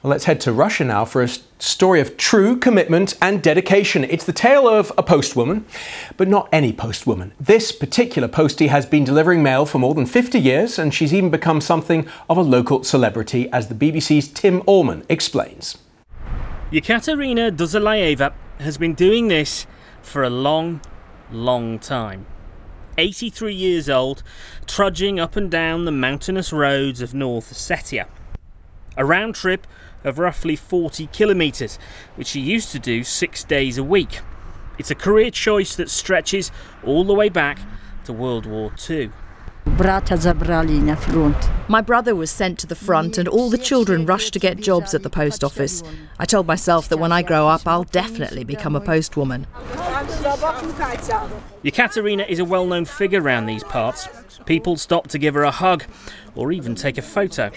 Well, let's head to Russia now for a story of true commitment and dedication. It's the tale of a postwoman, but not any postwoman. This particular postie has been delivering mail for more than 50 years, and she's even become something of a local celebrity, as the BBC's Tim Allman explains. Yekaterina Duzalayeva has been doing this for a long, long time. 83 years old, trudging up and down the mountainous roads of North Ossetia a round trip of roughly 40 kilometres, which she used to do six days a week. It's a career choice that stretches all the way back to World War II. My brother was sent to the front, and all the children rushed to get jobs at the post office. I told myself that when I grow up, I'll definitely become a postwoman. Yekaterina is a well known figure around these parts. People stop to give her a hug or even take a photo.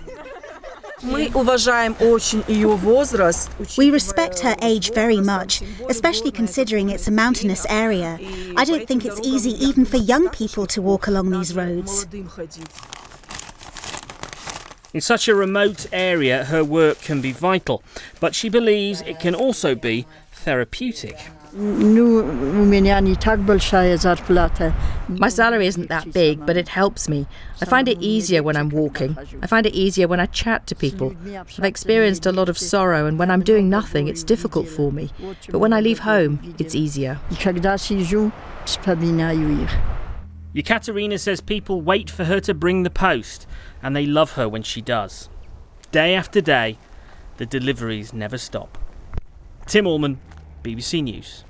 We respect her age very much, especially considering it's a mountainous area. I don't think it's easy even for young people to walk along these roads. In such a remote area, her work can be vital, but she believes it can also be therapeutic. My salary isn't that big, but it helps me. I find it easier when I'm walking. I find it easier when I chat to people. I've experienced a lot of sorrow, and when I'm doing nothing, it's difficult for me. But when I leave home, it's easier. Yekaterina says people wait for her to bring the post, and they love her when she does. Day after day, the deliveries never stop. Tim Allman, BBC News.